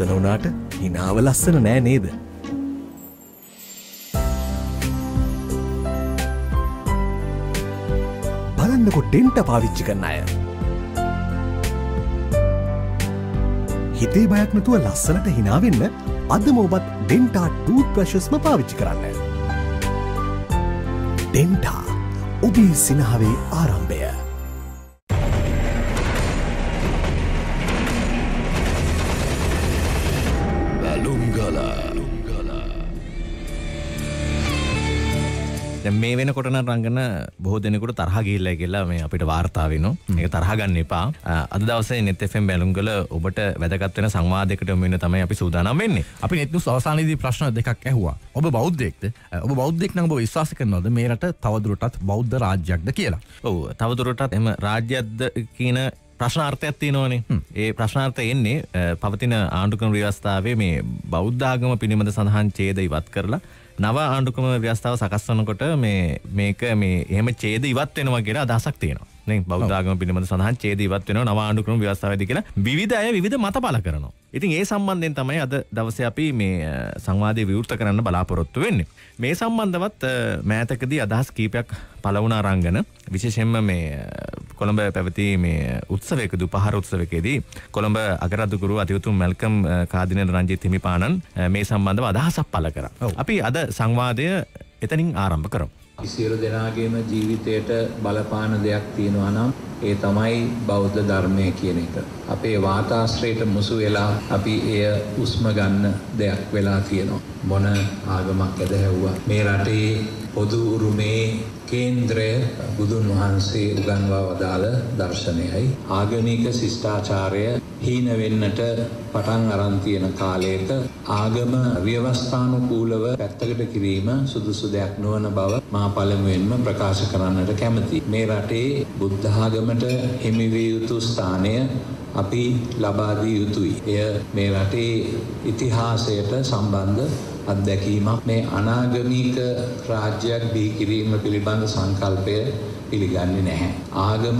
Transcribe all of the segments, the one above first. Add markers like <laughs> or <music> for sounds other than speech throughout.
ලස්සන වනාට හිනාව ලස්සන නෑ නේද. බලන්නකො ඩෙන්ට පාවිච්චි කරන්න අය. හිතේ බයක්නතුව ලස්සනට හිනාවෙන්න අද මෝබත් ඩෙන්ටා ටූත් ප්‍රශස්ම පාවිච්චි කරන්න. ඩෙන්ටා ඔබේ සිනහවේ ආරම්භය. මේ වෙන කොටන රංගන බොහ දෙනෙකුට තරහ ගිල්ල කියලා මේ අපිට වාර්තාාවන එක තරහගන්න එපා. අද දවසේ නෙතෙෆෙන් බැලුම්ගල ඔබට වැදගත්වෙන සංවාධකට මෙන්න තමයි අපි සූදානම් වෙන්නේ. අපි නෙත්තු අවසානදී ප්‍රශ්න දෙකක් ඇහවා. ඔබ බෞද්ධෙක්ද ඔබ බෞද්ධෙක් නඟ විශවාස කරනවද? මේරට තවදුරටත් බෞද්ධ රාජ්‍යයක්ද කියලා? ඔවු තවදුරටත් එම රාජ්‍යද්ද කියන ප්‍රශ්නාර්ථයක් තියෙනවනේ. ඒ ප්‍රශ්නාර්ථ එන්නේ පවතින ආණ්ඩුකන ව්‍යවස්ථාවේ මේ බෞද්ධාගම පිළිබඳ සඳහන් චේද ඉවත් කරලා නව ආණ්ඩුකම ව්‍යස්ථාව සකස්වනකොට මේ මේක මේ එහෙම ඡේද ඉවත් වෙනවා කියලා අදහසක් තියෙනවා. නේ බෞද්ධාගම පිළිබඳ සඳහන් ඡේද ඉවත් වෙනවා නව ආණ්ඩුක්‍රම ව්‍යවස්ථාවේදී කියලා විවිධ අය විවිධ මත පළ කරනවා. ඉතින් ඒ සම්බන්ධයෙන් තමයි අද දවසේ අපි මේ සංවාදය විවෘත කරන්න බලාපොරොත්තු වෙන්නේ. මේ සම්බන්ධවත් මෑතකදී අදහස් කීපයක් පළ වුණ අරංගන විශේෂයෙන්ම මේ කොළඹ පැවති මේ උත්සවයකදු පහර උත්සවකේදී කොළඹ අගරදුකුරු අතියුතුම් මැල්කම් කාදිනල රංජිත් හිමිපාණන් මේ සම්බන්ධව අදහසක් පළ කර. අපි අද සංවාදය එතනින් ආරම්භ කරමු. සියලු දෙනාගේම ජීවිතයට බලපාන දෙයක් තියෙනවා නම් ඒ තමයි බෞද්ධ ධර්මය කියන එක. අපේ වාතාශ්‍රයට මුසු වෙලා අපි එය උස්ම ගන්න දෙයක් වෙලා තියෙනවා. මොන ආගමක් ඇදහැව්වා. මේ රටේ පොදු උරුමේ කේන්ද්‍රය බුදුන් වහන්සේ උගන්වා වදාළ දර්ශනයයි. ආගමික ශිෂ්ටාචාරය හීන වෙන්නට පටන් අරන් තියෙන කාලයක ආගම ව්‍යවස්ථානුකූලව පැත්තකට කිරීම සුදුසු දෙයක් නොවන බව මා පළමුවෙන්ම ප්‍රකාශ කරන්නට කැමතියි. මේ රටේ බුද්ධ ආගමට හිමි විය යුතු ස්ථානය අපි ලබා දිය යුතුයි. එය මේ රටේ ඉතිහාසයට සම්බන්ධ අත්දැකීමක් මේ අනාගමික රාජ්‍යයක් බිහි කිරීම පිළිබඳ සංකල්පය පිළිගන්නේ නැහැ. ආගම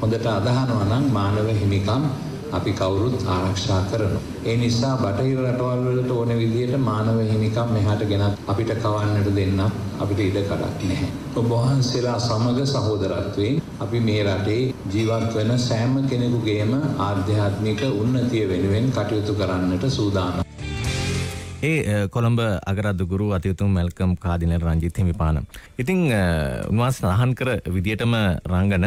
හොඳට අදහනවා නම් මානව හිමිකම් අපි කවුරුත් ආරක්ෂා කරනවා. ඒ නිසා බටහිර රටවල් වලට ඕන විදිහට මානව හිමිකම් මෙහාට ගෙනත් අපිට කවන්නට දෙන්න අපිට ඉඩ කඩක් නැහැ. ඔබ වහන්සේලා සමග සහෝදරත්වයෙන් අපි මේ රටේ ජීවත් වෙන සෑම කෙනෙකුගේම ආධ්‍යාත්මික උන්නතිය වෙනුවෙන් කටයුතු කරන්නට සූදානම්. ඒ කොළඹ අගරද්දුගුරු අතියුතුම් මැල්කම් කාදිනල රංජිත් හිමිපාන. ඉතිං උන්වස් සහන් කර විදියටම රංගන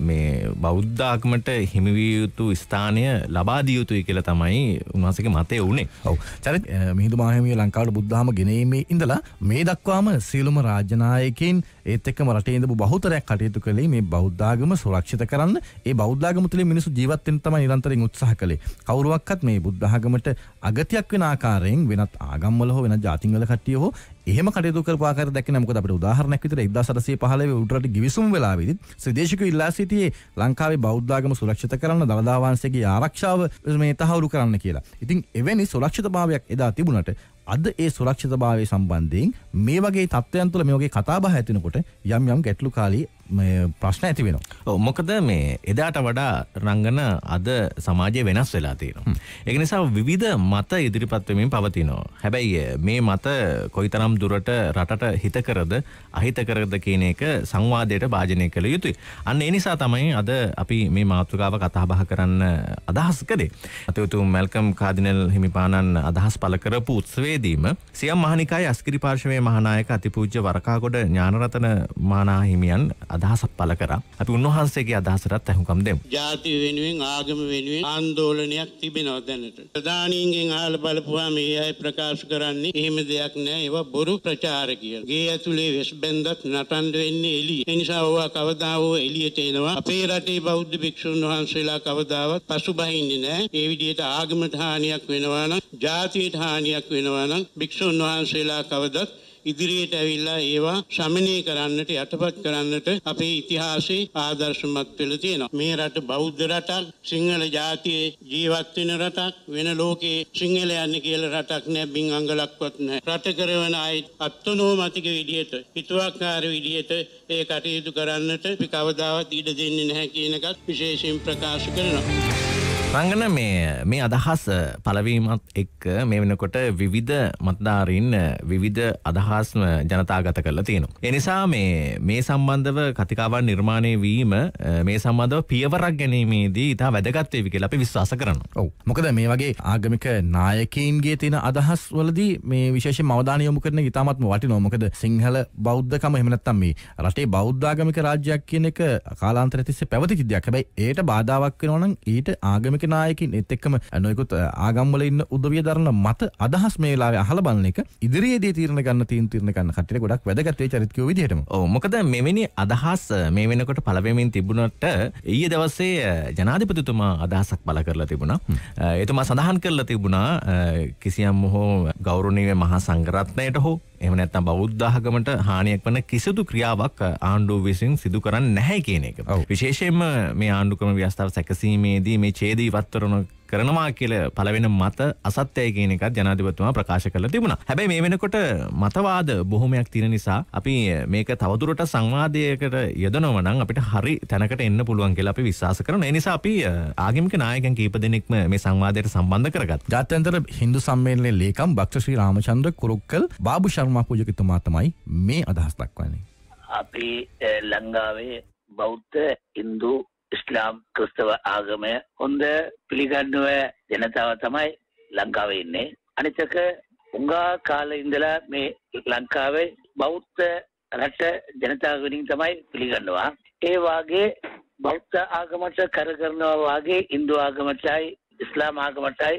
මේ බෞද්ධාකමට හිමිවිය යුතු ස්ථානය ලබාදියයුතුයි කියල තමයි උන්වසක මතය වුණේ ඔව චර මිහිදු මාහමිය ලංකාවට බුද්ධහම ගෙනීමේ ඉඳලා මේ දක්වාම සියලුම රාජ්‍යනායකින් ඒත් එක්කම රටේ ඉඳපු බහුතරයක් කටයුතු කළේ මේ බෞද්ධාගම සුරක්ෂිත කරන්න ඒ බෞද්ධාගම තුළින් මිනිස්සු ජීවත් වෙන්න තමයි නිරන්තරයෙන් උත්සාහ කළේ. කවුරුවක්වත් මේ බුද්ධාගමට අගතියක් වෙන ආකාරයෙන් වෙනත් ආගම්වල හෝ වෙනත් ජාතින්වල කට්ටිය හෝ එහෙම කටයුතු කරපු ආකාරය දැක්කේ මොකද අපිට උදාහරණයක් විදිහට 1915 උඩරට ගිවිසුම් වෙලාවේදී ස්වදේශිකයෝ ඉල්ලා සිටියේ ලංකාවේ බෞද්ධාගම සුරක්ෂිත කරන්න දළදා වංශයේ ආරක්ෂාව මේ තහවුරු කරන්න කියලා. ඉතින් එවැනි සුරක්ෂිතභාවයක් එදා තිබුණට අද ඒ සුරක්ෂිතභාවය සම්බන්ධයෙන් මේ වගේ තත්ත්වයන් තුළ මේ වගේ කතාබහ ඇතිනකොට යම් යම් ගැටලු කාලී ප්‍රශ්න ඇති වෙනවා. මොකද මේ එදාට වඩා රංගන අද සමාජය වෙනස් වෙලා තියෙනවා. ඒක නිසා විවිධ මත ඉදිරිපත්වමින් පවතිනවා. හැබැයි මේ මත කොයිතරම් දුරට රටට හිතකරද අහිතකරද කියන එක සංවාදයට භාජනය කළ යුතුයි. අන්න ඒ නිසා තමයි අද අපි මේ මාතෘකාව කතාබහ කරන්න අදහස් කළේ. අතයුතු මැල්කම් කාදිනල් හිමිපාණන් අදහස් පළ කරපු උත්සවේදීම සියම් මහනිකායි අස්කිරි පාර්ශවයේ මහනායක අතිපූජ්‍ය වරකාගොඩ ඥානරතන මානා හිමියන් අදහසක් පල කර අපි උන්වහන්සේගේ අදහසටත් ඇහුකම් දෙමු. ජාතිය වෙනුවෙන් ආගම වෙනුවෙන් ආන්දෝලනයක් තිබෙනවා දැනට. ප්‍රධානීන්ගෙන් අහලා බලපුවා මේ අය ප්‍රකාශ කරන්නේ එහෙම දෙයක් නෑ ඒවා බොරු ප්‍රචාර කියලා. ගේ ඇතුලේ වෙස් බැන්දත් නටන්න වෙන්නේ එළිය. ඒ නිසා ඕවා කවදා හෝ එළියට එනවා. අපේ රටේ බෞද්ධ භික්ෂුන් වහන්සේලා කවදාවත් පසුබහින්නේ නෑ. ඒ විදිහට ආගමට හානියක් වෙනවා නම්, ජාතියට හානියක් වෙනවා නම් භික්ෂුන් වහන්සේලා කවදත් ඉදිරියට ඇවිල්ලා ඒවා ශමනය කරන්නට යටපත් කරන්නට අපේ ඉතිහාසයේ ආදර්ශමත් වෙලා තියෙනවා. මේ රට බෞද්ධ රටක්, සිංහල ජාතියේ ජීවත් වෙන රටක්, වෙන ලෝකේ සිංහලයන් කියලා රටක් නෑ, බින් අංගලක්වත් නෑ. රට කරවන අය අත්නෝමතික විදියට, හිතුවක්කාර විදියට ඒ කටයුතු කරන්නට අපි කවදාවත් ඉඩ දෙන්නේ නැහැ කියන එකත් විශේෂයෙන් ප්‍රකාශ කරනවා. රංගන මේ මේ අදහස් පලවීමත් එක්ක මේ වෙනකොට විවිධ මතධාරීන් විවිධ අදහස්ම ජනතාගත කරලා තියෙනවා. එනිසා මේ මේ සම්බන්ධව කතිකාවන් නිර්මාණය වීම මේ සම්බන්ධව පියවරක් ගැනීමේදී ඉතා වැදගත්වේවි කියලා අපි විශ්වාස කරන්න. ඔව් මොකද මේ වගේ ආගමික නායකයින්ගේ තියෙන අදහස් වලදී මේ විශේෂ මවදාන යොමු කරන ඉතාමත්ම වටිනවා. මොකද සිංහල බෞද්ධකම එහෙම නැත්නම් මේ රටේ බෞද්ධාගමික රාජ්‍යයක් කියන එක කාලාන්තරය තිස්සේ පැවතිච්ච දෙයක්. හැබැයි ඒට බාධාවක් වෙනවා නම් ඊට ආගමික නායකින් එත් එක්කම නොයෙකුත් ආගම්වල ඉන්න උදවිය දරන මත අදහස් මේ වෙලාවේ අහලා බලන එක ඉදිරියේදී තීරණ ගන්න තීන් තීරණ ගන්න කට්ටියට ගොඩක් වැදගත් වෙයි චරිතකයෝ විදිහටම. ඔව් මොකද මෙවැනි අදහස් මේ වෙනකොට පළවෙමින් තිබුණට ඊයේ දවසේ ජනාධිපතිතුමා අදහසක් පළ කරලා තිබුණා. එතුමා සඳහන් කරලා තිබුණා කිසියම් හෝ ගෞරවනීය මහා සංඝරත්නයට හෝ එහෙම නැත්නම් බෞද්ධාගමට හානියක් වන කිසිදු ක්‍රියාවක් ආණ්ඩුව විසින් සිදු කරන්නේ නැහැ කියන එක. විශේෂයෙන්ම මේ ආණ්ඩුක්‍රම ව්‍යවස්ථාව සැකසීමේදී මේ ඡේදී ඉවත්වරන කරනවා කියල පලවෙන මත අසත්‍යය කියන එකත් ජනාධිපතිතුමා ප්‍රකාශ කරලා තිබුණා. හැබැයි මේ වෙනකොට මතවාද බොහොමයක් තියෙන නිසා අපි මේක තවදුරට සංවාදයකට යොදනවා නම් අපිට හරි තැනකට එන්න පුළුවන් කියලා අපි විශ්වාස කරනවා. ඒ නිසා අපි ආගමික නායකයන් කීප දෙනෙක්ම මේ සංවාදයට සම්බන්ධ කරගත්තා. ජාත්‍යන්තර හින්දු සම්මේලනයේ ලේකම් බක්ෂ ශ්‍රී රාමචන්ද්‍ර කුරුක්කල් බාබු ශර්මා පූජකතුමා තමයි මේ අදහස් දක්වන්නේ. අපි ලංකාවේ බෞද්ධ ඉන්දු ඉස්ලාම් ක්‍රස්තව ආගමය හොඳ පිළිගන්නුව ජනතාව තමයි ලංකාවේ ඉන්නේ. අනිතක උංගා කාල ඉඳලා මේ ලංකාවේ බෞද්ධ රට ජනතාවගෙනින් තමයි පිළිගන්නවා. ඒ වාගේ බෞද්ධ ආගමට කර කරනවා වාගේ ඉන්දු ආගමටයි ඉස්ලාම් ආගමටයි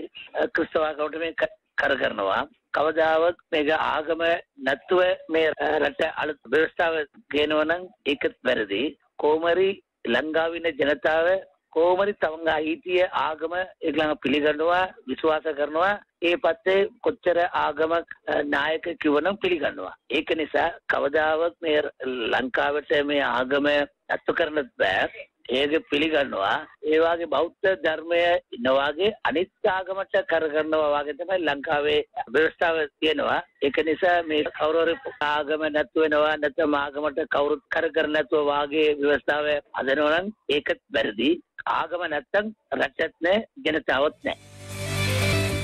ක්‍රිස්තව ආගමට මේ කර කරනවා. කවදාවත් මේක ආගම නැත්තුව මේ රට අලුත් ව්‍යවස්ථාව ගේනවනම් ඒකත් වැරදි. කොහොමරි ලංකාවින ජනතාව කෝමරි තමන්ගේ අයිතිය ආගම ඒගලඟ පිළිගන්නවා විශ්වාස කරනවා ඒ පත්තේ කොච්චර ආගම නායක කිවනම් පිළිගන්නවා. ඒක නිසා කවදාවත් මේ ලංකාවට මේ ආගම ඇත්තු කරනත් බෑ ඒක පිළිගන්නවා. ඒවාගේ බෞද්ධ ධර්මය ඉන්නවාගේ අනිත් ආගමට කරගන්නවා වගේ තමයි ලංකාවේ ව්‍යවස්ථාව තියෙනවා. ඒක නිසා මේ කවුරුහරි ආගම නැතු වෙනවා නැත්නම් ආගමට කවුරුත් කර කර නැතුව වාගේ ව්‍යවස්ථාව හදනවා නම් ඒකත් වැරදි. ආගම නැත්තම් රටත් නැහැ ජනතාවත් නැහැ.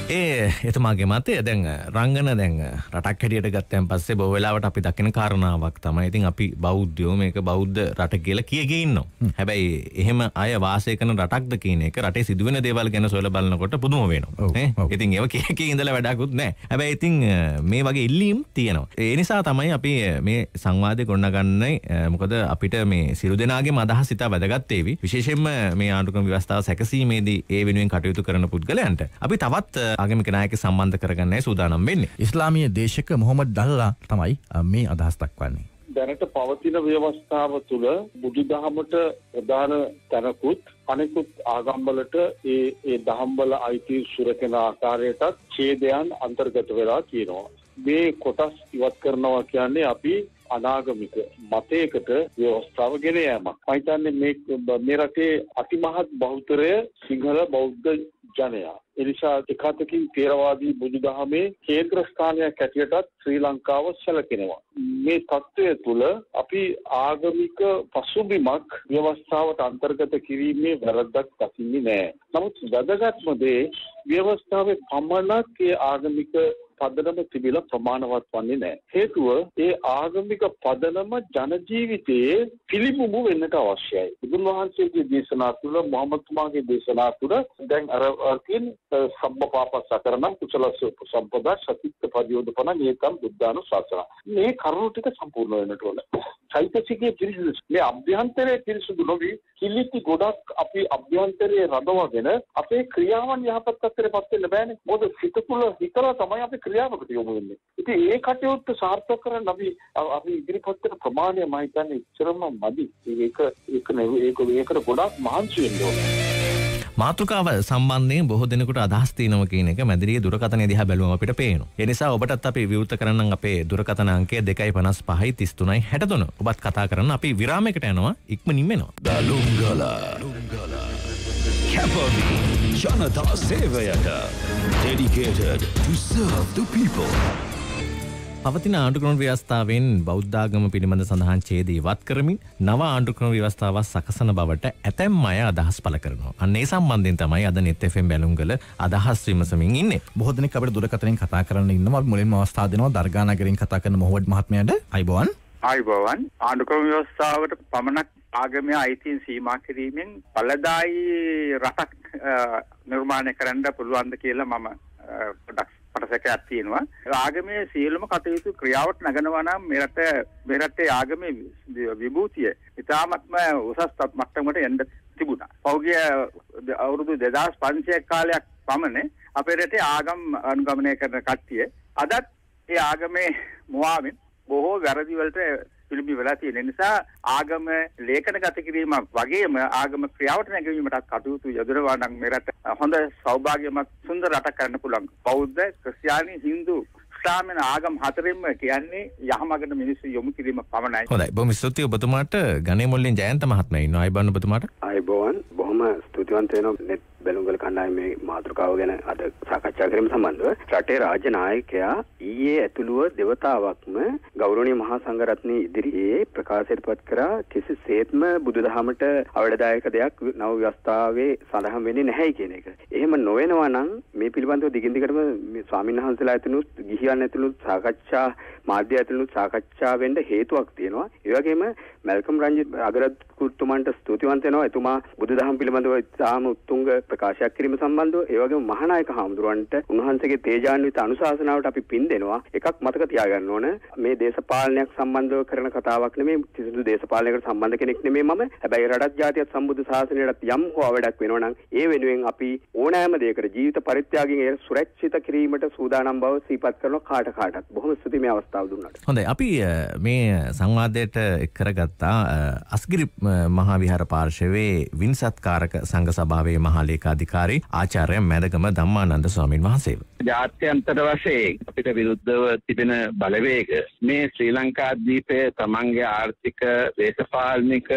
ඒ එතුමාගේ මතය දැන් රංගන දැන් රටක් හැටියට ගත්තයන් පස්සේ බොවෙලාවට අපි දකින කාරණාවක් තමයි ඉතින් අපි බෞද්ධයෝ මේක බෞද්ධ රට කියලා කියගේ ඉන්නවා. හැබැයි එහෙම අය වාසය කරන රටක්ද කියන එක රටේ සිදුවෙන දේවල් ගැන සොයලා බලනකොට පුදුම වෙනවා. ඉතින් ඒව කිය කී ඉඳලා වැඩකුත් නැහැ. හැබැයි ඉතින් මේ වගේ ඉල්ලීම් තියෙනවා. ඒ නිසා තමයි අපි මේ සංවාදය ගොඩනගන්නේ මොකද අපිට මේ සිරු දෙනාගේම අදහස් ඉතා වැදගත් වේවි. විශේෂයෙන්ම මේ ආණ්ඩුක්‍රම ව්‍යවස්ථාව සැකසීමේදී ඒ වෙනුවෙන් කටයුතු කරන පුද්ගලයන්ට අපි තවත් ආගමික නායක සම්බන්ධ කරගන්නයි සූදානම් වෙන්නේ. ඉස්ලාමීය දේශක මොහොමඩ් දල්ලා තමයි මේ අදහස් දක්වන්නේ. දැනට පවතින ව්‍යවස්ථාව තුළ බුදුදහමට ප්‍රධාන තැනකුත් අනෙකුත් ආගම්වලට ඒ ඒ දහම්වල අයිති සුරකෙන ආකාරයටත් ඡේදයන් අන්තර්ගත වෙලා තියෙනවා. මේ කොටස් ඉවත් කරනවා කියන්නේ අපි අනාගමික මතයකට ව්‍යවස්ථාව ගෙන යෑමක්. මම හිතන්නේ මේ මේ රටේ අතිමහත් බහුතරය සිංහල බෞද්ධ ජනයා. එනිසා එකතකින් තේරවාදී බුදුදහමේ කේන්ද්‍ර ස්ථානයක් හැටියටත් ශ්‍රී ලංකාව සැලකෙනවා. මේ තත්ත්වය තුළ අපි ආගමික පසුබිමක් ව්‍යවස්ථාවට අන්තර්ගත කිරීමේ වැරද්දක් දකින්නේ නැහැ. නමුත් වැදගත්ම දේ ව්‍යවස්ථාවේ පමණක් ඒ ආගමික පදනම තිබිලා ප්‍රමාණවත් වන්නේ නැහැ. හේතුව ඒ ආගමික පදනම ජන ජීවිතයේ පිළිබිඹු වෙන්නට අවශ්‍යයි. බුදුන් වහන්සේගේ දේශනා තුළ මොහමද් තුමාගේ දේශනා තුළ දැන් අර අර්ථින් සම්බපාපසකරණ කුසලස සම්පදා සතිත්ත පරියෝදපන නේතම් බුද්ධාන ශාසන. මේ කරුණු ටික සම්පූර්ණ වෙන්නට ඕන. චෛතසිකයේ පිරිසිදු මේ අභ්‍යන්තරයේ පිරිසිදු නොවි කිලිති ගොඩක් අපි අභ්‍යන්තරයේ රඳවගෙන අපේ ක්‍රියාවන් යහපත් තත්ත්වයට පත් වෙන්න බෑනේ. මොකද සිත තුළ හිතලා තමයි අපි ක්‍රියාවකට යොමු වෙන්නේ. ඉතින් ඒ කටයුත්ත සාර්ථක කරන්න අපි අපි ඉදිරිපත් කරන ප්‍රමාණය මම හිතන්නේ ඉච්චරම මදි. ඒක ඒක ඒක ඒකට ගොඩක් මහන්සි වෙන්න ඕනේ. මාතෘකාව සම්බන්ධයෙන් බොහෝ දෙනෙකුට අදහස් තියෙනවා කියන එක මැදිරියේ දුරකථනය දිහා බැලුවම අපිට පේනවා. ඒ නිසා ඔබටත් අපි විවෘත කරන්න අපේ දුරකථන අංකය 255 33 63. ඔබත් කතා කරන්න අපි විරාමයකට යනවා ඉක්මනින් වෙනවා. දලුංගල කැපවී ජනතා සේවයට dedicated to serve the people පවතින ආණ්ඩුක්‍රම ව්‍යවස්ථාවෙන් බෞද්ධාගම පිළිබඳ සඳහන් ඡේදය ඉවත් කරමින් නව ආණ්ඩුක්‍රම ව්‍යවස්ථාවක් සකසන බවට ඇතැම් අය අදහස් පළ කරනවා. අන්න ඒ සම්බන්ධයෙන් තමයි අද net FM බැලුම්ගල අදහස් විමසමින් ඉන්නේ. බොහෝ දෙනෙක් අපිට දුරකථනයෙන් කතා කරන්න ඉන්නවා. අපි මුලින්ම අවස්ථාව දෙනවා දර්ගා නගරයෙන් කතා කරන මොහොඩ් මහත්මයාට. අයිබෝවන්. ආයිබෝවන් ආණ්ඩුක්‍රම ව්‍යවස්ථාවට පමණක් ආගමය අයිතීන් සීමා කිරීමෙන් පලදායි රටක් අ, නිර්මාණය කරන්න පුළුවන්ද කියලා මම අ, පොඩක් පටසැකයක් තියෙනවා. ආගමේ සියලුම කටයුතු ක්‍රියාවට නගනවා නම් මේ රට මේ රටේ ආගමේ වි- විභූතිය ඉතාමත්ම උසස් තත්- මට්ටමකට එන්න තිබුණා. පෞගිය ද- අවුරුදු 2500ක් කාලයක් පමණ අපේ රටේ ආගම් අනුගමනය කරන කට්ටිය අදත් ඒ ආගමේ මුවාවෙන් බොහෝ වැරදි වලට පිළිබි වෙලා තියෙන නිසා ආගම ලේඛන ගත කිරීමක් වගේම ආගම ක්‍රියාවට නැගවීමටත් කටයුතු යොදනවා නම් මේ රට හොඳ සෞභාග්‍යමත් සුන්දර රටක් කරන්න පුළුවන්. බෞද්ධ, ක්‍රිස්තියානි, හින්දු, ඉස්ලාම් යන ආගම් හතරෙන්ම කියන්නේ යහමගට මිනිස්සු යොමු කිරීම පමණයි. හොඳයි බොහොම ස්තුතියි ඔබතුමාට ගණේ මොල්ලෙන් ජයන්ත මහත්මයා ඉන්නවා. අයිබෝන් ඔබතුමාට. අයිබෝවන් බොහොම ස්තුතිවන්ත වෙනවා නෙත් බැලුම්ගල කණ්ඩායමේ මාතෘකාව ගැන අද සාකච්ඡා කිරීම සම්බන්ධව රටේ රාජ්‍ය නායකයා ඊයේ ඇතුළුව දෙවතාවක්ම ගෞරවනීය මහා සංඝරත්නයේ ඉදිරියේ ප්‍රකාශයට පත් කරා කිසිසේත්ම බුදුදහමට අවඩදායක දෙයක් නව ව්‍යවස්ථාවේ සඳහන් වෙන්නේ නැහැයි කියන එක. එහෙම නොවෙනවා නම් මේ පිළිබඳව දිගින් දිගටම මේ ස්වාමීන් වහන්සේලා ඇතුළුත් ගිහියන් ඇතුළුත් සාකච්ඡා මාධ්‍ය ඇතුළුත් සාකච්ඡා වෙන්න හේතුවක් තියෙනවා. ඒ වගේම මැල්කම් රංජිත් අගරත්තුමන්ට ස්තුතිවන්ත වෙනවා. එතුමා බුදුදහම පිළිබඳව ඉතාම උත්තුංග ප්‍රකාශයක් කිරීම සම්බන්ධව ඒ වගේම මහානායක හාමුදුරුවන්ට උන්වහන්සේගේ තේජාන්විත අනුශාසනාවට අපි පින් දෙනවා. එකක් මතක තියාගන්න ඕන මේ දේශපාලනයක් සම්බන්ධව කරන කතාවක් නෙමෙයි කිසිදු දේශපාලනයකට සම්බන්ධ කෙනෙක් නෙමෙයි මම. හැබැයි රටත් ජාතියත් සම්බුද්ධ ශාසනයටත් යම් හෝ අවඩක් වෙනවා නම් ඒ වෙනුවෙන් අපි ඕනෑම දෙයකට ජීවිත පරිත්‍යාගයෙන් ඒ සුරක්ෂිත කිරීමට සූදානම් බව සිහිපත් කරනවා කාට කාටත්. බොහොම ස්තුතියි මේ අවස්ථාව දුන්නාට. හොඳයි අපි මේ සංවාදයට එක් කරගත්තා අස්ගිරි මහා විහාර පාර්ශවයේ වින්සත්කාරක සංඝ සභාවේ මහා ලේකාධිකාරී ආචාර්ය මැදගම ධම්මානන්ද ස්වාමින් වහන්සේව. ජාත්‍යන්තර වශයෙන් අපිට විරුද්ධව තිබෙන බලවේග මේ ශ්‍රී ලංකාදීපය තමන්ගේ ආර්ථික දේශපාලනික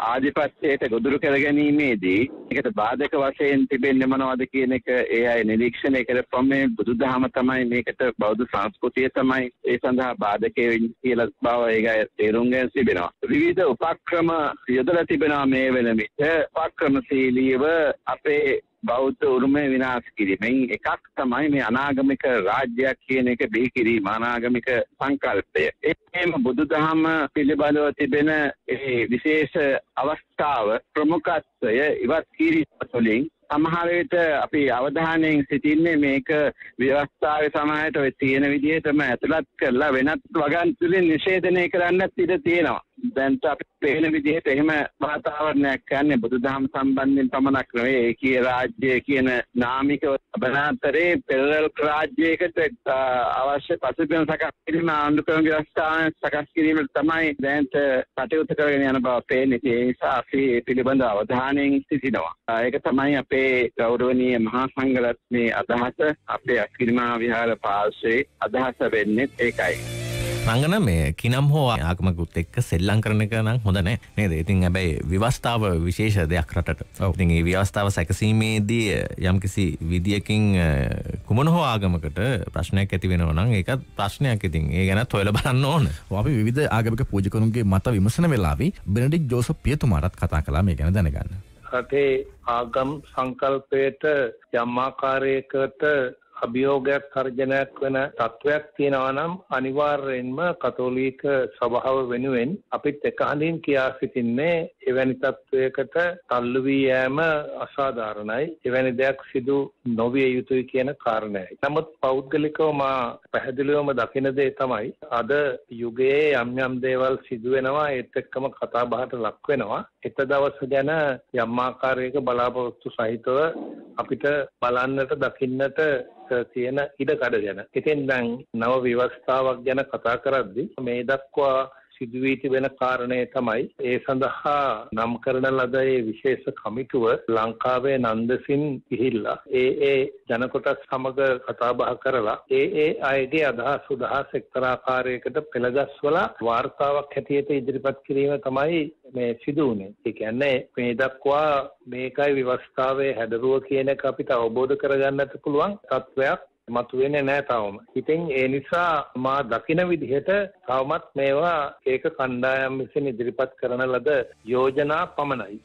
ආධිපත්‍යයට ගොදුරු කර ගැනීමේදී එකට බාධක වශයෙන් තිබෙන්නේ මොනවද කියන එක ඒ අය නිරීක්ෂණය කරපුවම මේ බුදුදහම තමයි මේකට බෞද්ධ සංස්කෘතිය තමයි ඒ සඳහා බාධකය වෙන්නේ කියලා බව ඒක අය තේරුම් ගෙන තිබෙනවා. විවිධ උපක්‍රම යොදලා තිබෙනවා මේ වෙන විට උපක්‍රමශීලීව අපේ බෞද්ධ උරුමය විනාශ කිරීමෙන් එකක් තමයි මේ අනාගමික රාජ්‍යයක් කියන එක බිහි කිරීම අනාගමික සංකල්පය. ඒකේම බුදුදහම පිළිබඳව තිබෙන ඒ විශේෂ අවස්ථාව ප්‍රමුඛත්වය ඉවත් කිරීම තුළින් සමහර විට අපි අවධානයෙන් සිටින්නේ මේක ව්‍යවස්ථාවේ සමාජයට ඔය තියෙන විදිහටම ඇතුළත් කරලා වෙනත් වගන් තුලින් නිෂේධනය කරන්නත් ඉඩ තියෙනවා. දැන් අපි පේන විදිහට එහෙම වාතාවරණයක් යන්නේ බුදුදහම සම්බන්ධයෙන් පමණක් නෙවෙයි ඒකීය රාජ්‍ය කියන නාමික බනාතරේ පෙරල් රාජ්‍යයකට අ, අවශ්‍ය පසුබිම සකස් කිරීම ආණ්ඩුක්‍රම ව්‍යවස්ථාව සකස් කිරීමට තමයි දැනට කටයුතු කරගෙන යන බව පේන්නේ. ඒ නිසා අපි ඒ පිළිබඳව අවධානයෙන් සිටිනවා. අ, ඒක තමයි අපේ ගෞරවනීය මහා සංඝරත්නයේ අදහස අපේ අස්කිරිමා විහාර පාර්ශ්වයේ අදහස වෙන්නේ ඒකයි. රංගන මේ කිනම් හෝ ආගමකුත් එක්ක සෙල්ලං කරන එක නම් හොඳ නෑ නේද? ඉතින් හැබැයි විවස්ථාව විශේෂ දෙයක් රටට. ඉතින් මේ විවස්ථාව සැකසීමේදී යම්කිසි විදියකින් කුමන හෝ ආගමකට ප්‍රශ්නයක් ඇති වෙනවා නම් ඒකත් ප්‍රශ්නයක් ඉතින් ඒ ගැනත් හොයලා බලන්න ඕන. අපි විධ ආගමික පූජකරුන්ගේ මත විමසන වෙලාවි බෙනඩික් ජෝසප් පියතුමාටත් කතා කලා මේ ගැන දැනගන්න. රටේ ආගම් සංකල්පයට යම් ආකාරයකට අභියෝගයක් තර්ජනයක් වෙන තත්ත්වයක් තියෙනවා නම් අනිවාර්යෙන්ම කතෝලික සභාව වෙනුවෙන් අපිත් එක හඳින් කියා සිටින්නේ එවැනි තත්ත්වයකට තල්ලු වී යෑම අසාධාරණයි එවැනි දෙයක් සිදු නොවිය යුතුයි කියන කාරණයයි. නමුත් පෞද්ගලිකව මා පැහැදිලිවම දකින දේ තමයි අද යුගයේ යම් යම් දේවල් සිදු වෙනවා ඒත් එක්කම කතා බහට ලක් වෙනවා. එත දවස ගැන යම් ආකාරයක බලාපොරොත්තු සහිතව අපිට බලන්නට දකින්නට තියෙන ඉඩ කඩ ගැන. ඉතින් දැන් නව ව්‍යවස්ථාවක් ගැන කතා කරද්දී මේ දක්වා සිදුවී තිබෙන කාරණය තමයි ඒ සඳහා නම් කරන ලද ඒ විශේෂ කමිටුව ලංකාවේ නන්දසින් ගිහිල්ලා ඒ ඒ ජනකොටස් සමග කතා බහ කරලා ඒ ඒ අයගේ අදහස් උදහස් එක්තරා ආකාරයකට පෙළගස්වලා වාර්තාවක් හැටියට ඉදිරිපත් කිරීම තමයි මේ සිදු වුණේ. ඒ කියන්නේ මේ දක්වා මේකයි ව්‍යවස්ථාවේ හැඩරුව කියන එක අපිට අවබෝධ කරගන්නට පුළුවන් තත්වයක් මතුවෙන්නේ නෑ තවම. ඉතින් ඒ නිසා මා දකින විදිහට තවමත් මේවා ඒක කණ්ඩායම් විසින් ඉදිරිපත් කරන ලද යෝජනා පමණයි.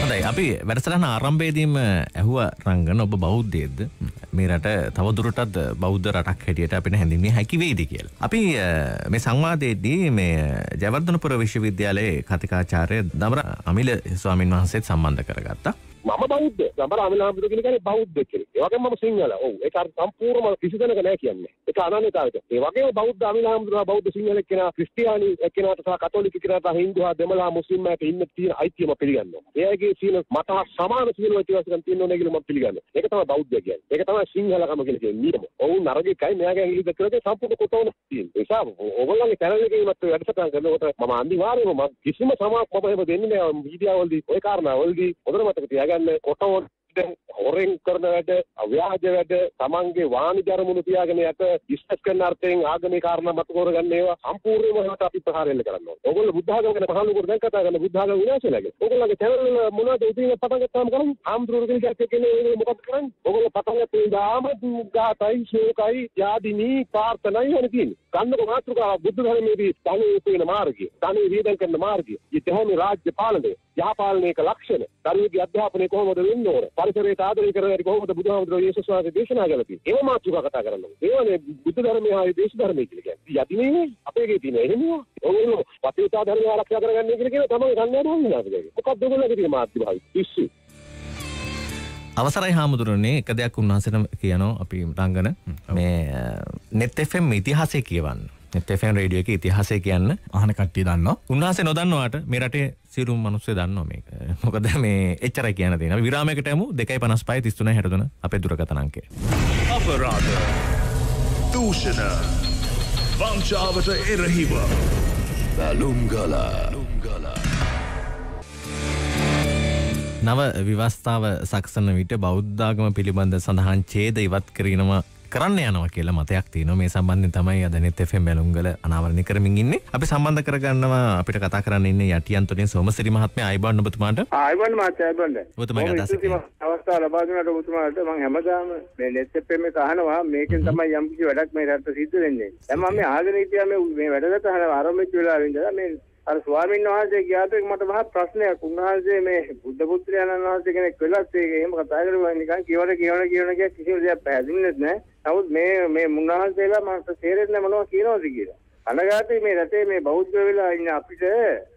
හොඳයි අපි වැඩසටහන ආරම්භයේදීම ඇහුව රංගන ඔබ බෞද්ධයේද මේ රට තවදුරටත් බෞද්ධ රටක් හැටියට අපිට හැඳින්විය හැකි වේද කියලා. අපි අ, මේ සංවාදයේදී මේ ජයවර්ධනපුර විශ්වවිද්‍යාලයේ කතිකාචාර්ය දමර අමිල ස්වාමින් වහන්සේත් සම්බන්ධ කරගත්තා. මම බෞද්ධ ගමර අමිලාම්බුදු කියන කෙනෙක් බෞද්ධ කෙනෙක්. ඒ වගේම මම සිංහල. ඔව් ඒක අර සම්පූර්ණම කිසි දෙනක නෑ කියන්නේ. ඒක අනන්‍යතාවයක. ඒ වගේම බෞද්ධ අමිලාම්බුදු බෞද්ධ සිංහල කෙනා ක්‍රිස්තියානි කෙනාට සහ කතෝලික කෙනාට හින්දු හා දෙමළ හා මුස්ලිම් අයට ඉන්න තියෙන අයිතියම පිළිගන්නවා. එයාගේ සීල මත හා සමාන සීල වටිවාසිකම් තියෙනවා නේ කියලා මම පිළිගන්නවා. ඒක තමයි බෞද්ධය කියන්නේ. ඒක තමයි සිංහලකම කියලා කියන්නේ නියම. ඔවුන් නරකයි මෙයාගේ ඇඟිලි දෙක දෙක සම්පූර්ණ කොටවන තියෙන. ඒ නිසා ඕගොල්ලන්ගේ channel එකේ මත වැඩසටහන් කරනකොට මම අනිවාර්යයෙන්ම මම කිසිම සමාවක් මම එහෙම දෙන්නේ නෑ මීඩියා වලදී ඔය කාරණාවලදී හොඳට මතක තියාගන්න කොටවන දැන් හොරෙන් කරන වැඩ අව්‍යාජ වැඩ තමන්ගේ වාණිජ අරමුණු තියාගෙන යට ඉස්පස් කරන අර්ථයෙන් ආගමික කාරණා මත කරගන්න ඒවා සම්පූර්ණයෙන්ම හට අපි ප්‍රහාර එල්ල කරන්න ඕනේ. ඕගොල්ලෝ බුද්ධ ආගම ගැන පහළු කර දැන් කතා කරන බුද්ධ ආගම විනාශ වෙලා ගියා. ඕගොල්ලන්ගේ channel වල මොනවද ඉතින් පටන් ගත්තාම කරන්නේ? ආම්ද්‍රෝරගෙන ගැට කියන්නේ ඒගොල්ලෝ මොකක්ද කරන්නේ? ඕගොල්ලෝ පටන් ගත්තේ දාම ගාතයි ශෝකයි යාදිනී ප්‍රාර්ථනයි වෙන තියෙන්නේ. කන්නක මාතෘකාව බුද්ධ ධර්මයේදී තනි උපේන මාර්ගය, තනි වේදන් කරන මාර්ගය, ඊටහම රාජ්‍ය පාලනය, යහපාලනයක ලක්ෂණ, දරුවෙකුගේ අධ්‍යාපනය කොහොමද වෙන්න ඕන? පරිසරයට ආදරය කරන හැටි කොහොමද බුදුහාමුදුරුවෝ යේසුස් වහන්සේ දේශනා කළා තියෙන්නේ? ඒව මාතෘකා කතා කරන්න ඕනේ. ඒවනේ බුද්ධ ධර්මය හා දේශ ධර්මය කියලා කියන්නේ. යදිනේ අපේගේ තියෙන එහෙමවා. ඕගොල්ලෝ පතිතා ධර්මය ආරක්ෂා කරගන්න කියලා කියන තමයි කන්නේ නෝන්නාද මොකක්ද ඔයගොල්ලෝගේ තියෙන භාවිත? පිස්සු. අවසරයි හාමුදුරනේ එක දෙයක් උන්වහන්සේට කියනවා අපි රංගන මේ නෙත් FM ඉතිහාසය කියවන්න. FM රේඩියෝ එකේ ඉතිහාසය කියන්න අහන කට්ටිය දන්නවා. උන්වහන්සේ නොදන්නවාට මේ රටේ සියලුම මිනිස්සු දන්නවා මේක. <laughs> මොකද මේ එච්චරයි කියන්න තියෙනවා. අපි විරාමයකට යමු 255 33 63 අපේ දුරකථන අංකය. අපරාධ දූෂණ වංචාවට එරහිව බැලුම් ගලා නව විවස්ථාව සක්සන විට බෞද්ධාගම පිළිබඳ සඳහන් ඡේද ඉවත් කිරීම කරන්න යනවා කියලා මතයක් තියෙනවා. මේ සම්බන්ධයෙන් තමයි අද net FM බැලුම්ගල අනාවරණය කරමින් ඉන්නේ. අපි සම්බන්ධ කරගන්නවා අපිට කතා කරන්න ඉන්නේ යටියන්තොනේ සෝමසිරි මහත්මයා ආයිබෝන් ඔබතුමාට. ආයිබෝන් මහත්තයා ආයිබෝන් ඔබතුමාගේ අදහස අවස්ථාව ලබා දුන්නාට ඔබතුමාට මම හැමදාම මේ net FM එක අහනවා. මේකෙන් තමයි යම් කිසි වැඩක් මේ රට සිද්ධ වෙන්නේ. දැන් මම මේ ආගෙන හිටියා මේ මේ වැඩසටහන ආරම්භ වෙලා ඉඳලා මේ අර ස්වාමීන් වහන්සේ කියාපු එක මට මහා ප්‍රශ්නයක්. උන්වහන්සේ මේ බුද්ධ පුත්‍රයාණන් වහන්සේ කෙනෙක් වෙලත් ඒක එහෙම කතා කරුවා නිකන් කියවන කියවන කියවන කිය කිසිම දෙයක් පැහැදිලිනෙත් නැහැ. නමුත් මේ මේ මුන්වහන්සේලා මට තේරෙන්නේ මොනවද කියනවද කියලා. අනගාතේ මේ රටේ මේ බෞද්ධ වෙලා ඉන්න අපිට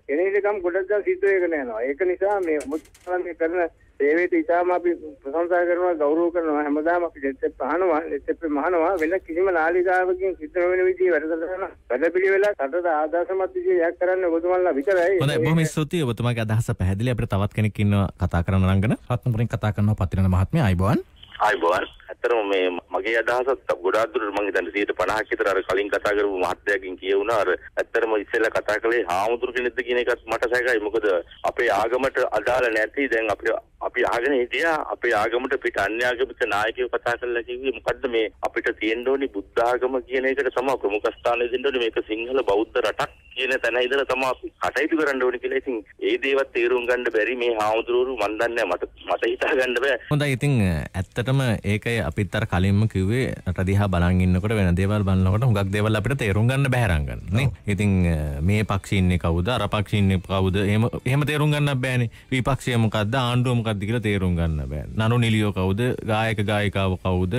කෙනෙක්කම් ගොඩක් දා සිද්ධ වෙගෙන යනවා. ඒක නිසා මේ මුස්ලිම්ලා කරන සේවයට ඉතාම අපි ප්‍රශංසා කරනවා ගෞරව කරනවා හැමදාම අපි දෙත්ත පහනවා දෙත්ත මහනවා වෙන කිසිම නාලිකාවකින් සිද්ධ වෙන විදිහේ වැඩසටහන වැඩපිළිවෙලක් රටට ආදර්ශමත් විදිහේ යක් කරන්න ඔබතුමන්ලා විතරයි. හොඳයි බොහොම ස්තුතියි. ඔබතුමාගේ අදහස පැහැදිලි අපිට තවත් කෙනෙක් ඉන්නවා කතා කරන්න රංගන රත්නපුරින් කතා කරනවා පතිරණ මහත්මයා. ආයිබෝන්. ආයිබෝන් ඇත්තටම මේ මගේ අදහසත් ගොඩාක් දුරට මම හිතන්නේ 150ක් විතර අර කලින් කතා කරපු මහත්තයාගෙන් කියවුණා. අර ඇත්තටම ඉස්සෙල්ලා කතා කළේ හාමුදුරු කෙනෙක්ද කියන එකත් මට සැකයි. මොකද අපේ ආගමට අදාළ නැති. දැන් අපි අපි අහගෙන හිටියා අපේ ආගමට පිට අන්‍ය ආගමික නායකයෝ කතා කරලා කිව්වේ මොකද්ද මේ අපිට තියෙන්න ඕනි බුද්ධ ආගම කියන එකට තමයි ප්‍රමුඛ ස්ථානය දෙන්න ඕනි. මේක සිංහල බෞද්ධ රටක්. කියන තැන ඉඳලා තමයි කටයුතු කරන්න ඕනි කියලා ඉතින් ඒ දේවත් තේරුම් ගන්න බැරි මේ හාමුදුරුවෝ මන් දන්නේ මට මට හිතා ගන්න බෑ. හොඳයි. ඉතින් ඇත්තටම ඒකයි අපිත් අර කලින්ම කිව්වේ රට දිහා බලන් ඉන්නකොට වෙන දේවල් බලනකොට හුඟක් දේවල් අපිට තේරුම් ගන්න බැහැ රංගන නේ? ඉතින් මේ පක්ෂ ඉන්නේ කවුද? අර පක්ෂ ඉන්නේ කවුද? එහෙම එහෙම තේරුම් ගන්න බෑනේ. විපක්ෂය මොකද්ද? ආණ්ඩුව මොකද්ද කියලා තේරුම් ගන්න බෑ. නනු නිලියෝ කවුද? ගායක ගායිකාව කවුද?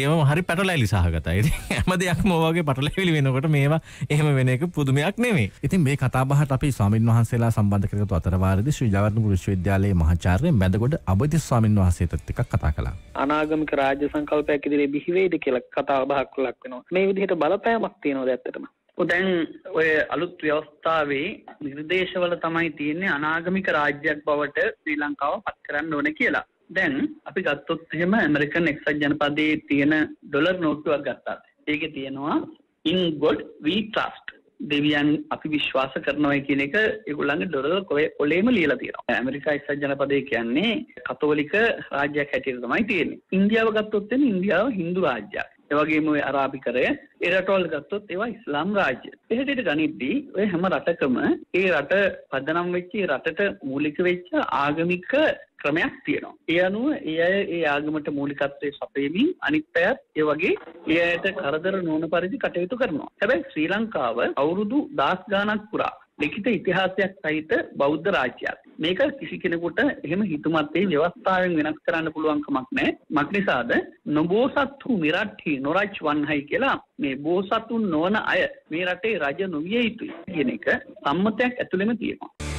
ඒවම හරි පැටලැලි සහගතයි. ඉතින් හැම දෙයක්ම ඔයගේ පැටලැවිලි වෙනකොට මේවා එහෙම වෙන එක පුදුමයක් නෙමෙයි ඉතින් මේ කතාබහට අපි ස්වාමින් වහන්සේලා සම්බන්ධ කරගත්තු අතරවාරදී ශ්‍රී ජයවර්ධනපුර විශ්වවිද්‍යාලයේ මහාචාර්ය මැදගොඩ අබති ස්වාමින් වහන්සේත් එක්ක කතා කළා. අනාගමික රාජ්‍ය සංකල්පයක් ඉදිරියේ බිහි වෙයිද කියලා කතා බහක් ලක් වෙනවා. මේ විදිහට බලපෑමක් තියෙනවද ඇත්තටම? දැන් ඔය අලුත් ව්‍යවස්ථාවේ නිර්දේශවල තමයි තියෙන්නේ අනාගමික රාජ්‍යයක් බවට ශ්‍රී ලංකාව පත් කරන්න ඕන කියලා. දැන් අපි ගත්තොත් එහෙම ඇමරිකන් එක්සත් ජනපදයේ තියෙන ඩොලර් නෝට්ටුවක් ගත්තාද? ඒකේ තියෙනවා in god we trust දෙවියන් අපි විශ්වාස කරනවා කියන එක ඒගොල්ලන්ගේ ඩොලර් කොලේම ලියලා තියෙනවා. ඇමරිකා එක්සත් ජනපදය කියන්නේ කතෝලික රාජ්‍යයක් හැටියට තමයි තියෙන්නේ. ඉන්දියාව ගත්තොත් එන්නේ ඉන්දියාව හින්දු රාජ්‍යයක්. ඒ වගේම ඔය අරාබිකරය ඒ රටවල් ගත්තොත් ඒවා ඉස්ලාම් රාජ්‍ය. එහෙට ගනිද්දී ඔය හැම රටකම ඒ රට පදනම් වෙච්ච රටට මූලික වෙච්ච ආගමික ක්‍රමයක් තියෙනවා. ඒ අනුව ඒ අය ඒ ආගමට මූලිකත්වයේ සපයමින් අනිත් අයත් ඒ වගේ ඒ අයට කරදර නොවන පරිදි කටයුතු කරනවා. හැබැයි ශ්‍රී ලංකාව අවුරුදු දහස් ගාණක් පුරා ලිඛිත ඉතිහාසයක් සහිත බෞද්ධ රාජ්‍යයක්. මේක කිසි කෙනෙකුට එහෙම හිතුමත්තේ ව්‍යවස්ථාවෙන් වෙනස් කරන්න පුළුවන් කමක් නැහැ. මක්නිසාද නොබෝසත්හු මිරට්හි නොරජ් වන්හයි කියලා මේ බෝසතුන් නොවන අය මේ රටේ රජ නොවිය යුතුයි කියන එක සම්මතයක් ඇතුළෙම තියෙනවා.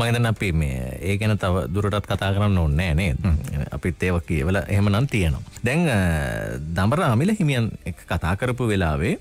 මහිතන අපි මේ ඒ ගැන තව දුරටත් කතා කරන්න ඕන්නෑ නේ අපිත් ඒව කියවල එහෙම නම් තියෙනවා. දැන් දමර අමිල හිමියන් කතා කරපු වෙලාවේ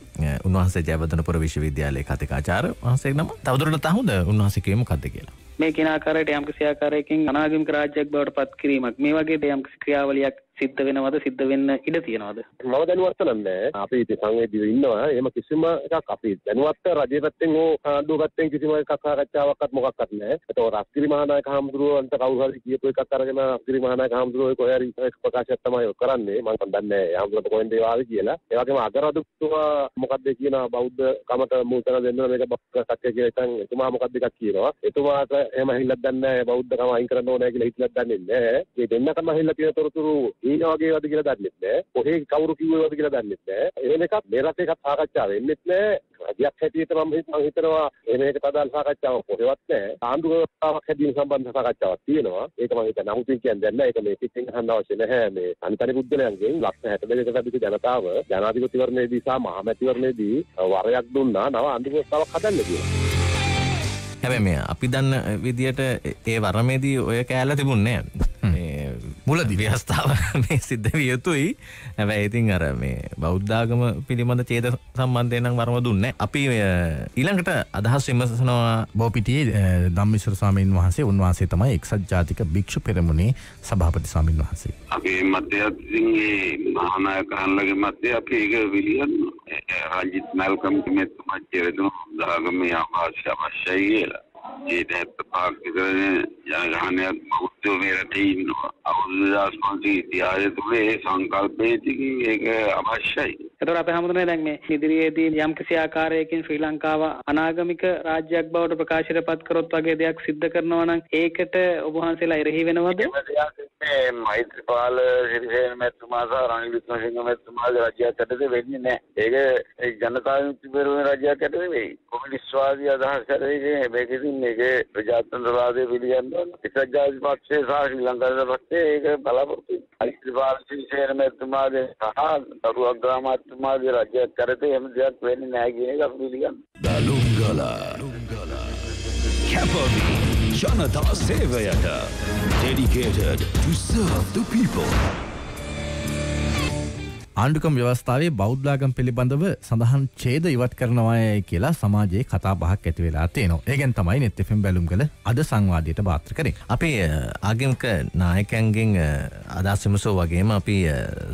උන්වහන්සේ ජයවදනපුර විශ්වවිද්‍යාලය කතිකාචාර වහන්සේ නම තවදුරට තහුද උන්වහසිකයම කද කියලා. මේ කෙනාකාරයට යම්කිසි ආකාරයකින් අනාගමික රාජ්‍යයක් බවට පත් කිරීමක් මේ වගේ යම්කිසි ක්‍රියාවලියක් සිද්ධ වෙනවද සිද්ධ වෙන්න ඉඩ තියෙනවද? මම දැනුවත් නෑ අපි ඉතින් සංවේදීව ඉන්නවා. එහෙම කිසිම එකක් අපි දැනුවත් රජයේ පැත්තෙන් හෝ ආණ්ඩුව පැත්තෙන් කිසිම එකක් සාකච්ඡාවක්වත් මොකක්වත් නෑ ඒතකොට රස්කිරි මහානායක හාමුදුරුවන්ට කවුරු හරි කියපු එකක් අරගෙන රස්කිරි මහානායක හාමුදුරුවෝ කොහේ හරි ප්‍රකාශයක් තමයි කරන්නේ. මම දන්නේ නෑ හාමුදුරුවන්ට කොහෙන්ද ඒ ආවේ කියලා. ඒ වගේම අගරදුතුමා මොකක්ද කියන බෞද්ධ කමට මූතන දෙන්න මේක සත්‍ය කියලා ඉතින් එතුමා මොකක්ද එකක් කියනවා. එතුමාට එහෙම හිල්ලක් දන්නේ නෑ බෞද්ධ කම අයින් කරන්න ඕනේ කියලා හිතලක් දන්නේ නෑ මේ දෙන්නකම හිල්ල තියෙන තොරතුරු ඒ වගේවද කියලා දන්නෙත් නෑ. කොහේ කවුරු කිව්වේවද කියලා දන්නෙත් නෑ. එහෙම එකක් මේ රටේ එකක් සාකච්ඡා වෙන්නෙත් නෑ. රජයක් හැටියට මම මම හිතනවා එහෙම එකකට අදාළ සාකච්ඡාවක් කොහෙවත් නෑ. ආණ්ඩුව ව්‍යවස්ථාවක් හැදීම සම්බන්ධ සාකච්ඡාවක් තියෙනවා. ඒක මම හිතන්නේ අමුතුවෙන් කියන්නේ නැහැ. ඒක මේ පිටින් අහන්න අවශ්‍ය නැහැ. මේ අනිතනි පුද්ගලයන්ගෙන් ලක්ෂ 62කට අධික ජනතාව ජනාධිපතිවරණයේදී සහ මහමැතිවරණයේදී වරයක් දුන්නා නව ආණ්ඩුව ව්‍යවස්ථාවක් හදන්න කියලා. හැබැ මේ අපි දන්න විදියට ඒ වරමේදී ඔය කෑල්ල තිබුන්නේ මුලදි ව්‍යස්ථාව <laughs> මේ සිද්ධ විය යුතුයි. හැබැයි ඉතින් අර මේ බෞද්ධාගම පිළිබඳ චේද සම්බන්ධය නම් වරම දුන්න අපි ඊළඟට අදහස් විමසනවා. බෝපිටියේ දම්මිශ්‍ර ස්වාමීන් වහන්සේ උන්වහන්සේ තමයි එක්සත් ජාතික භික්ෂු පෙරමුණේ සභාපති ස්වාමීන් වහන්සේ. අපේ මතයත්ගේ මහානායක හන්ලගේ මතය අපි ඒක විලියන්න. රජිත් මැල්කම් මෙතුමා චෙරෙදු දාගමේ අවකාශය අවශ්‍යයි කියලා. ඒ දැත්ත පාක් විතරනේ ජනගහනයක් බෞද්ධ මේ රටේ ඉන්නවා. අවුරුදු 2500 ඉතිහාසය තුළ ඒ සංකල්පයේ තිබී ඒක අවශ්‍යයි. එතකොට අපේ හැමෝටම දැන් මේ ඉදිරියේදී යම් කිසි ආකාරයකින් ශ්‍රී ලංකාව අනාගමික රාජ්‍යයක් බවට ප්‍රකාශයට පත් කරොත් වගේ දෙයක් සිද්ධ කරනවා නම් ඒකට ඔබ වහන්සේලා එරෙහි වෙනවද? මේ මෛත්‍රීපාල සිරිසේන මැතිතුමා සහ රනිල් වික්‍රමසිංහ මැතිතුමාගේ රජයක් යටතේ වෙන්නේ නැහැ. ඒක ඒ ජනතා විමුක්ති පෙරමුණේ රජයක් යටතේ වෙයි. කොමියුනිස්ට්වාදී අදහස් කරේ මේක ඉතින් මේක ප්‍රජාතන්ත්‍රවාදය පිළිගන්න එක්සත් ජාතික පක්ෂය සහ ශ්‍රී ලංකාවේ පක්ෂය ඒක බලාපොරොත්තු මෛත්‍රීපාල සිරිසේන මැතිතුමාගේ සහ දරුවක් ග්‍රාමාත්මතුමාගේ රජයක් කරතේ එහෙම දෙයක් වෙන්නේ නැහැ කියන එක අපි පිළිගන්නවා. දලුංගල කැපවී ජනතා සේවයට dedicated to serve the people. ආණ්ඩුකම් ව්‍යවස්ථාවේ බෞද්ධාගම් පිළිබඳව සඳහන් ඡේද ඉවත් කරනවායයි කියලා සමාජයේ කතා බහක් ඇති වෙලා තියෙනවා. ඒ ගැන තමයි net FM බැලුම් කළ අද සංවාදයට පාත්‍ර කරේ. අපේ ආගමික නායකයන්ගෙන් අදහස් විමසෝ වගේම අපි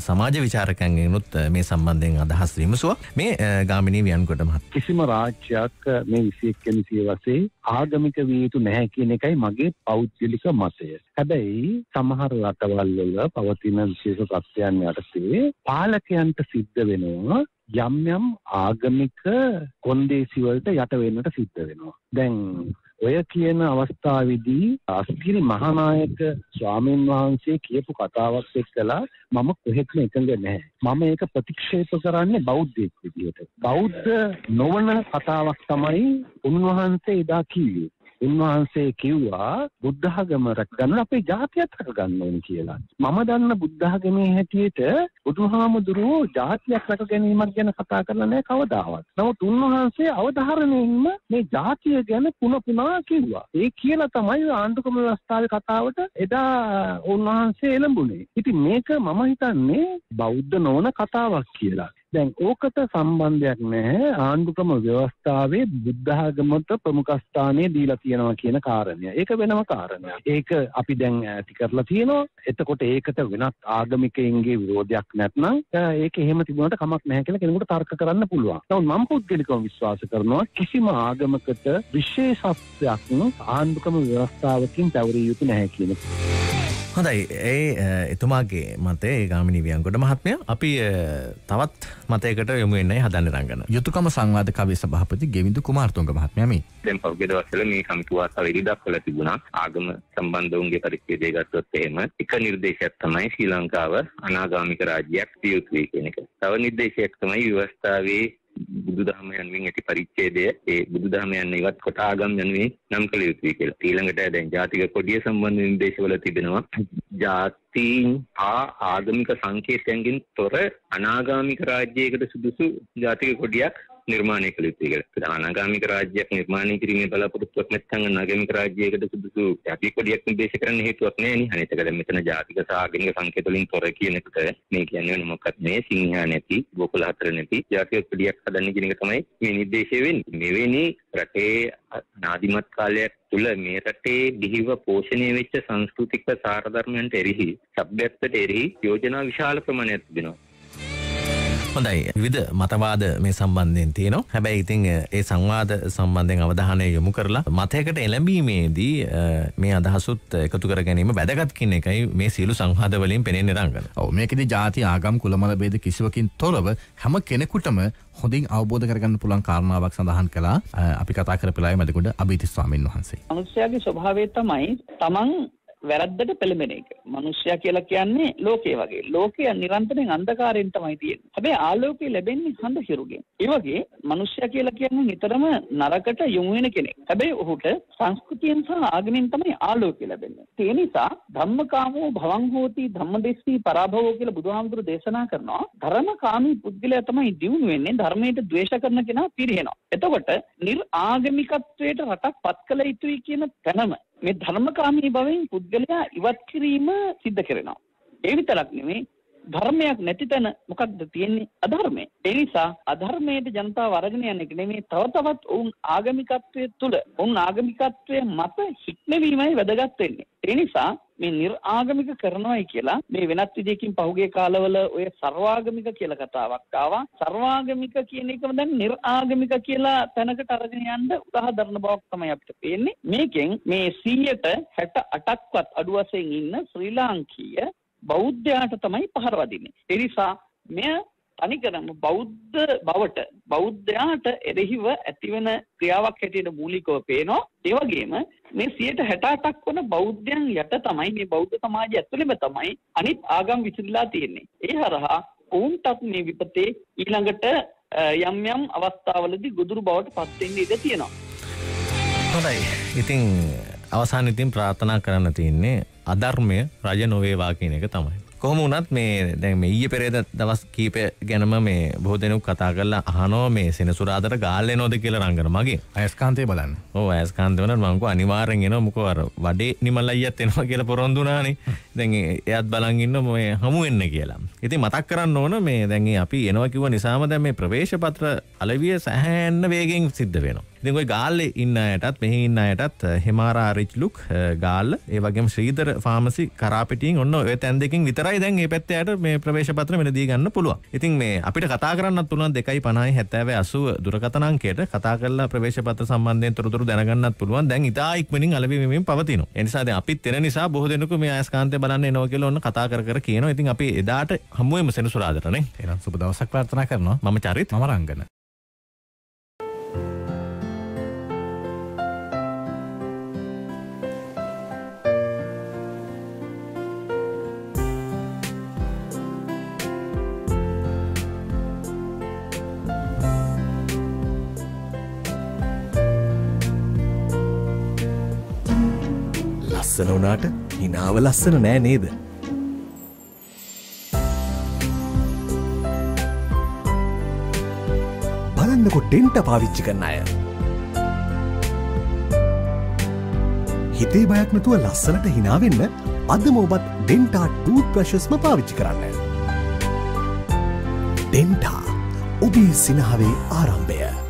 සමාජ විචාරකයන්ගෙනුත් මේ සම්බන්ධයෙන් අදහස් විමසුවා. මේ ගාමිණී වියන්කොට මහත්. කිසිම රාජ්‍යයක් මේ 21 වෙනි සියවසේ ආගමික විය යුතු නැහැ කියන එකයි මගේ පෞද්ගලික මතය. හැබැයි සමහර රටවල් වල පවතින විශේෂ තත්ත්වයන් යටතේ පාලකයන්ට සිද්ධ වෙනවා යම් යම් ආගමික කොන්දේසි වලට යට වෙන්නට සිද්ධ වෙනවා. දැන් ඔය කියන අවස්ථාවේදී අස්ගිරි මහානායක ස්වාමීන් වහන්සේ කියපු කතාවක් එක්කලා මම කොහෙත්ම එකඟ නැහැ. මම ඒක ප්‍රතික්ෂේප කරන්නේ බෞද්ධයෙක් විදිහට. බෞද්ධ නොවන කතාවක් තමයි උන්වහන්සේ එදා කිව්වේ. උන්වහන්සේ කිව්වා බුද්ධඝම රැකගන්න අපේ ජාතියත් රැකගන්න ඕන කියලා. මම දන්න බුද්ධඝමේ හැටියට බුදුහාමුදුරුවෝ ජාතියක් රැක ගැනීමක් ගැන කතා කරලා නැහැ කවදාවත්. නමුත් උන්වහන්සේ අවධාරණයෙන්ම මේ ජාතිය ගැන පුන පුනා කිව්වා. ඒ කියලා තමයි ආණ්ඩුක්‍රම ව්‍යවස්ථාවේ කතාවට එදා උන්වහන්සේ එළඹුණේ. ඉතින් මේක මම හිතන්නේ බෞද්ධ නොවන කතාවක් කියලා. දැන් ඕකට සම්බන්ධයක් නැහැ ආණ්ඩුක්‍රම ව්‍යවස්ථාවේ බුද්ධාගමට ප්‍රමුඛස්ථානය දීලා තියෙනවා කියන කාරණය. ඒක වෙනම කාරණයක්. ඒක අපි දැන් ඇති කරලා තියෙනවා. එතකොට ඒකට වෙනත් ආගමිකයින්ගේ විරෝධයක් නැත්නම් ඒක එහෙම තිබුණාට කමක් නැහැ කියලා කෙනෙකුට තර්ක කරන්න පුළුවන්. නමුත් මම පුද්ගලිකව විශ්වාස කරනවා කිසිම ආගමකට විශේෂත්වයක් ආණ්ඩුක්‍රම ව්‍යවස්ථාවකින් පැවරිය යුතු නැහැ කියන හොඳයි. ඒ එතුමාගේ මතේ ගාමිනි වියන්කොට මහත්මය. අපි තවත් මතයකට යොමුවෙන්නයි හදන්න රංගන. යුතුකම සංවාධ කවේ සභහපති ගෙවිදු කුමාර්තුන්ග මහත්මයමි. දැන් පෞද්ගල දවස්වල මේ කමිටුවාසාව ඉරිදා කළ තිබුණා. ආගම සම්බන්ධවුන්ගේ පරිච්ඡේදය ගත්තොත් එහෙම එක නිර්දේශයක් තමයි ශ්‍රී ලංකාව අනාගාමික රාජ්‍යයක් විය යුතුයි කියන එක. තව නිර්දේශයක් තමයි ව්‍යවස්ථාවේ බුදුදහම යනුවෙන් ඇති පරිච්ඡේදය ඒ බුදුදහම යන ඉවත් කොට ආගම් යනුවෙන් නම් කළ යුතුයි කියලා. ඊළඟට දැන් ජාතික කොඩිය සම්බන්ධ නිර්දේශවල තිබෙනවා ජාතීන් හා ආගමික සංකේතයන්ගෙන් තොර අනාගාමික රාජ්‍යයකට සුදුසු ජාතික කොඩියක් නිර්මාණය කළ යුතුයි කියලා. අනාගාමික රාජ්‍යයක් නිර්මාණය කිරීමේ බලාපොරොත්තුවක් නැත්නම් අනාගාමික රාජ්‍යයකට සුදුසු ජාතික කොඩියක් නිර්දේශ කරන්න හේතුවක් නැහැ නේ. අනිත් එක දැන් මෙතන ජාතික සහ ආගමික සංකේත වලින් තොර කියන එකට මේ කියන්නේ වෙන මොකක්ද මේ සිංහා නැති ගෝකුල හතර නැති ජාතික කොඩියක් හදන්න කියන එක තමයි මේ නිර්දේශය වෙන්නේ. මෙවැනි රටේ නාදිමත් කාලයක් තුළ මේ රටේ දිහිව පෝෂණය වෙච්ච සංස්කෘතික සාරධර්මයන්ට එරෙහි සભ્યත්වයට එරෙහි යෝජනා විශාල ප්‍රමාණයක් තිබෙනවා. හොඳයි විද මතවාද මේ සම්බන්ධයෙන් තියෙනවා හැබැයි ඉතින් ඒ සංවාද සම්බන්ධයෙන් අවධානය යොමු කරලා මතයකට එළඹීමේදී මේ අදහසුත් එකතු කර ගැනීම වැදගත් කියන එකයි මේ සියලු සංවාද වලින් පෙනෙන්නේ රංගන. ඔව් මේකෙදි ಜಾති ආගම් කුලමල ભેද කිසිවකින් තොරව හැම කෙනෙකුටම හොඳින් අවබෝධ කරගන්න පුළුවන් කාරණාවක් සඳහන් කළා අපි කතා කරපලායි මැදගොඩ අභිති ස්වාමීන් වහන්සේ. මනුෂ්‍යයාගේ ස්වභාවය තමයි තමන් වැරද්දට පෙළඹෙන එක. මිනිස්සයා කියලා කියන්නේ ලෝකයේ වගේ. ලෝකය නිරන්තරයෙන් අන්ධකාරයෙන් තමයි තියෙන්නේ. හැබැයි ආලෝකය ලැබෙන්නේ හඳ හිරුගෙන්. ඒ වගේ මිනිස්සයා කියලා කියන්නේ නිතරම නරකට යොමු වෙන කෙනෙක්. හැබැයි ඔහුට සංස්කෘතියෙන් සහ ආගමෙන් තමයි ආලෝකය ලැබෙන්නේ. ඒ නිසා ධම්මකාමෝ භවං හෝති ධම්මදෙස්සී පරාභවෝ කියලා බුදුහාමුදුරු දේශනා කරනවා. ධර්මකාමී පුද්ගලයා තමයි දියුණු වෙන්නේ ධර්මයට ද්වේෂ කරන කෙනා පිරිහෙනවා. එතකොට නිර් ආගමිකත්වයට රටක් පත් කළ යුතුයි කියන තැනම මේ ධර්මකාමී බවෙන් පුද්ගලයා ඉවත් කිරීම සිද්ධ කරනවා. ඒ විතරක් නෙමෙයි ධර්මයක් නැති තැන මොකක්ද තියෙන්නේ අධර්මය. ඒ නිසා අධර්මයට ජනතාව අරගෙන යන එක නෙමෙයි තව තවත් ඔවුන් ආගමිකත්වයේ තුල ඔවුන් ආගමිකත්වයේ මත හික්මවීමයි වැදගත් වෙන්නේ. ඒ නිසා මේ නිර්ආගමික කරනවායි කියලා මේ වෙනත් විදිහකින් පහුගිය කාලවල ඔය සර්වාගමික කියලා කතාවක් ආවා. සර්වාගමික කියන එකම දැන් නිර්ආගමික කියලා තැනකට අරගෙන යන්න උදාහරණ බවක් තමයි අපිට පේන්නේ. මේකෙන් මේ 168ක්වත් අඩු වශයෙන් ඉන්න ශ්‍රී ලාංකීය බෞද්ධයාට තමයි පහර වදින්නේ. ඒ නිසා මෙය තනිකරම බෞද්ධ බවට බෞද්ධයාට එරෙහිව ඇතිවන ක්‍රියාවක් හැටියට මූලිකව පේනවා. ඒ වගේම මේ 168ක් වන බෞද්ධයන් යට තමයි මේ බෞද්ධ සමාජය ඇතුළෙම තමයි අනිත් ආගම් විසිරලා තියෙන්නේ. ඒ හරහා ඔවුන්ටත් මේ විපතේ ඊළඟට යම් යම් අවස්ථාවලදී ගොදුරු බවට පත් වෙන්න ඉඩ තියෙනවා. හොඳයි. ඉතින් අවසාන ඉතින් ප්‍රාර්ථනා කරන්න තියෙන්නේ අධර්මය රජ නොවේවා කියන එක තමයි. කොහොම වුණත් මේ දැන් මේ ඊයේ පෙරේද දවස් කීපය ගැනම මේ බොහෝ දෙනෙක් කතා කරලා අහනවා මේ සෙනසුරාදාට ගාල් එනවද කියලා රංගන මගේ අයස්කාන්තේ බලන්න. ඔව් අයස්කාන්තේ වුණත් මම කෝ අනිවාර්යෙන් එනවා මොකෝ අර වඩේ නිමල් අයියත් එනවා කියලා පොරොන්දු වුණානේ. දැන් එයාත් බලන් ඉන්න මේ හමු වෙන්න කියලා. ඉතින් මතක් කරන්න ඕන මේ දැන් අපි එනවා කිව්ව නිසාම දැන් මේ ප්‍රවේශ පත්‍ර අලවිය සෑහෙන්න වේගෙන් සිද්ධ වෙනවා. ඔය ගාල්ලේ ඉන්න අයටත් මෙහි ඉන්න අයටත් හෙමාරා රිච්ලුක් ගාල්ල ඒ වගේම ශ්‍රීධර ෆාමසි කරාපිටියෙන් ඔන්න ඔය තැන් දෙකින් විතරයි දැන් මේ පැත්තේ අයට මේ ප්‍රවේශ පත්‍ර මෙලදී ගන්න පුළුවන්. ඉතින් මේ අපිට කතා කරන්නත් පුළුවන් 250 70 80 දුරකථන අංකයට කතා කරලා ප්‍රවේශ පත්‍ර සම්බන්ධයෙන් තොරතුරු දැනගන්නත් පුළුවන්. දැන් ඉතා ඉක්මනින් අලෙවි වෙමින් පවතිනවා. ඒ නිසා දැන් අපිත් එන නිසා බොහෝ දෙනෙකු මේ අයස්කාන්තය බලන්න එනවා කියලා ඔන්න කතා කර කර කියනවා. ඉතින් අපි එදාට හමු වෙමු සෙනසුරාදාට නේ. එහෙනම් සුබ දවසක් ප්‍රාර්ථනා කරනවා. මම චරිත් මම රංගන. ලස්සන වනාට හිනාව ලස්සන නෑ නේද. බලන්නකො ටෙන්ට පාවිච්චි කරන්න අය. හිතේ බයක් නැතුව ලස්සනට හිනාවෙන්න අදම ඔබත් ඩෙන්ටා ටූත් ප්‍රශස්ම පාවිච්චි කරන්න. ඩෙන්ටා ඔබේ සිනහවේ ආරම්භය.